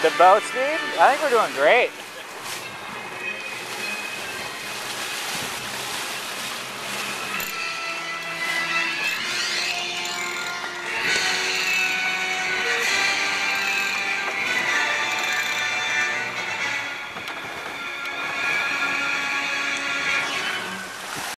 The boat speed? I think we're doing great.